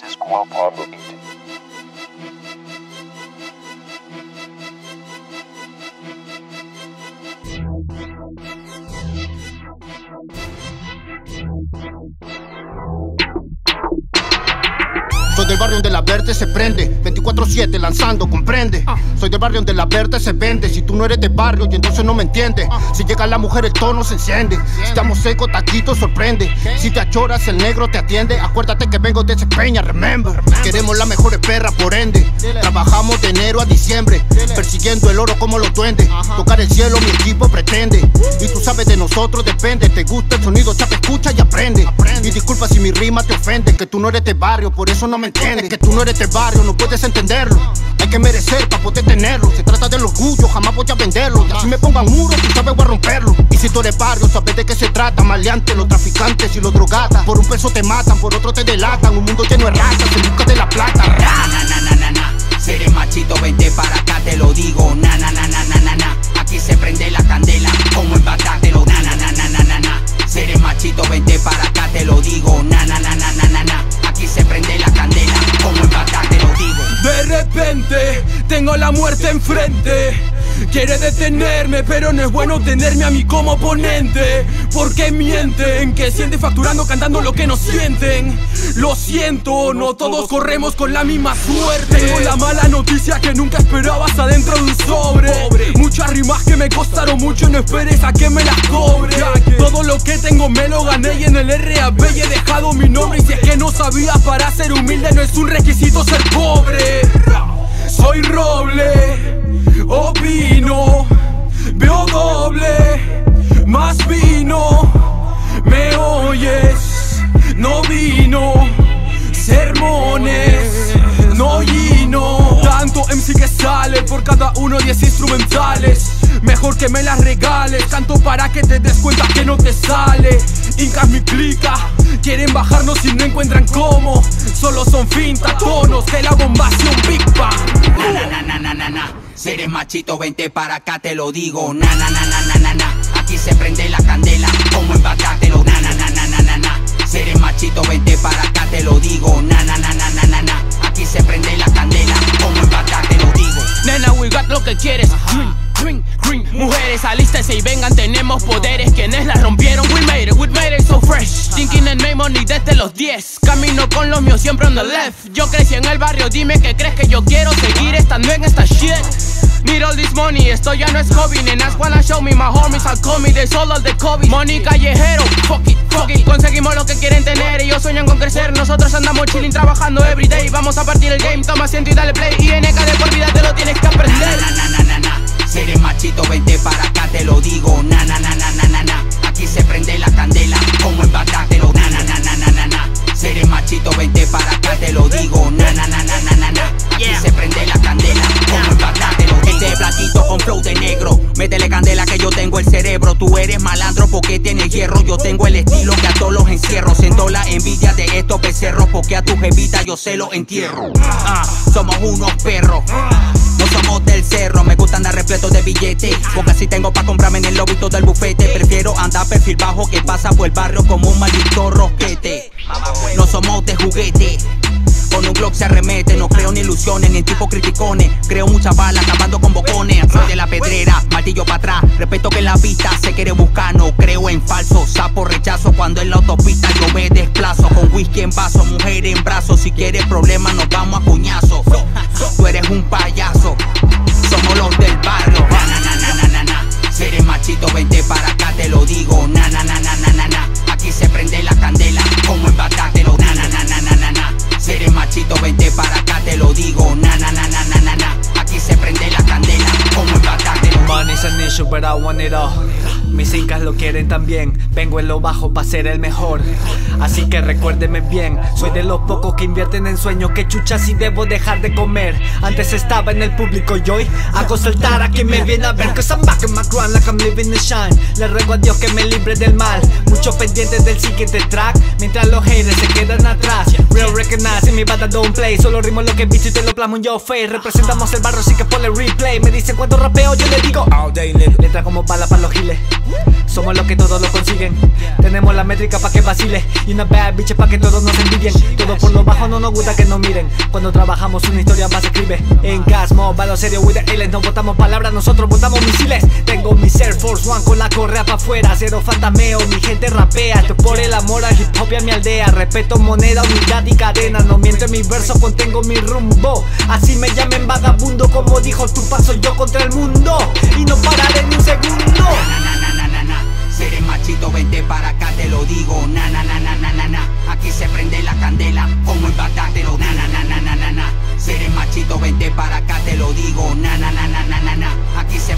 vezes com a Pablo Soy del barrio donde la verde se prende 24-7 lanzando, comprende. Soy del barrio donde la verde se vende Si tú no eres de barrio y entonces no me entiendes Si llega la mujer el tono se enciende. Si estamos secos, taquito sorprende. Si te achoras el negro te atiende. Acuérdate que vengo de ese peña, remember. Queremos la mejor perra por ende. Trabajamos de enero a diciembre Persiguiendo el oro como los duendes Tocar el cielo mi equipo pretende. Y tú sabes de nosotros depende. Te gusta el sonido, chapa, escucha y aprende. Y disculpa si mi rima te ofende Que tú no eres de barrio, por eso no me entiendes Que tú no eres de barrio, no puedes entenderlo. Hay que merecer para poder tenerlo. Se trata del orgullo, jamás voy a venderlo. Y así me pongan muros, tú sabes voy a romperlo. Y si tú eres barrio, sabes de qué se trata. Maleantes, los traficantes y los drogatas. Por un peso te matan, por otro te delatan. Un mundo lleno de ratas, en busca de la plata. Na na na na na. Seré machito, vente para acá, te De repente tengo la muerte enfrente. Quiere detenerme, pero no es bueno tenerme a mí como oponente. Porque mienten, que sienten facturando, cantando lo que no sienten. Lo siento, no todos corremos con la misma suerte. Tengo la mala noticia que nunca esperabas adentro de un sobre. Muchas rimas que me costaron mucho, no esperes a que me las cobre. Todo lo que tengo me lo gané y en el RAB he dejado mi nombre. Y si es que no sabías, para ser humilde no es un requisito ser pobre. No lleno. Tanto MC que sale por cada uno diez instrumentales. Mejor que me las regales, canto para que te des cuenta que no te sale. Incas mi clica, quieren bajarnos y no encuentran cómo. Solo son finta, tonos de la bombación Big Bang. Na na na na na na Seré machito, vente para acá, te lo digo Na na na na na na na Aquí se prende la candela Como en Bagdad, te lo na Seré machito, vente para acá, te lo digo Na na na na na na na Aquí se prende la candela Como en Bagdad, te lo digo Nena, we got lo que quieres. Green, green, green. Mujeres, alístense y vengan, tenemos poderes. Quienes las rompieron, money desde los 10. Camino con los míos siempre on the left. Yo crecí en el barrio, dime que crees que yo quiero seguir estando en esta shit. Need all this money, esto ya no es hobby. Nenas wanna show me, my homies al call me, they solo de COVID. Money callejero, fuck it, fuck it. Conseguimos lo que quieren tener, ellos sueñan con crecer. Nosotros andamos chilling, trabajando everyday. Vamos a partir el game, toma asiento y dale play. INK de Vente para acá, te lo digo. Na na na na na na na. Aquí se prende la candela Como en Bagdad, te lo digo Este blanquito con flow de negro Métele candela que yo tengo el cerebro. Tú eres malandro porque tienes hierro. Yo tengo el estilo que a todos los encierro. Siento la envidia de estos becerros Porque a tu jevita yo se lo entierro. Ah, Somos unos perros no somos del cerro, me gusta andar repleto de billetes Porque así tengo pa' comprarme en el lobito del bufete. Prefiero andar perfil bajo que pasa por el barrio como un maldito rosquete No somos de juguete con un Glock se arremete, no creo ni ilusiones ni en tipo criticones. Creo muchas balas acabando con bocones. Soy de la pedrera, martillo para atrás. Respeto que la pista se quiere buscar, no creo en falso. Sapo rechazo cuando en la autopista yo me desplazo. Con whisky en vaso, mujer en brazos. Si quieres problemas, nos vamos a cuñazo. Tú eres un payaso, somos los del barrio. Na, na, na. Seré machito, vente para Money's an issue, but I want it all. Mis incas lo quieren también. Vengo en lo bajo para ser el mejor. Así que recuérdeme bien. Soy de los pocos que invierten en sueños. Que chucha si debo dejar de comer. Antes estaba en el público y hoy hago saltar a quien me viene a ver. Cause I'm back in my grind like I'm living the shine. Le ruego a Dios que me libre del mal. Muchos pendientes del siguiente track. Mientras los haters se quedan atrás. Real recognize en mi banda don't play. Solo rimo lo que he visto y te lo plasmo en yo face. Representamos el barro, así que ponle replay. Me dicen cuando rapeo, yo le digo. Letra como bala para los giles. Somos los que todos lo consiguen. Tenemos la métrica pa' que vacile. Y una bad bitch pa' que todos nos envidien. Todo por lo bajo no nos gusta que nos miren. Cuando trabajamos una historia más escribe. En va lo serio with the aliens No votamos palabras, nosotros votamos misiles. Tengo mi Air Force One con la correa pa' afuera Cero fantameo, mi gente rapea. Esto por el amor a hip hop y a mi aldea. Respeto, moneda, unidad y cadena No miento en mis versos, contengo mi rumbo. Así me llamen vagabundo Como dijo tu paso yo contra el mundo. Y no pararé ni un segundo digo, na na na na na na na. Aquí se prende la candela, como en Bagdad, na na na na na na na. Seré machito, vente para acá, te lo digo, na na na na na na na. Aquí se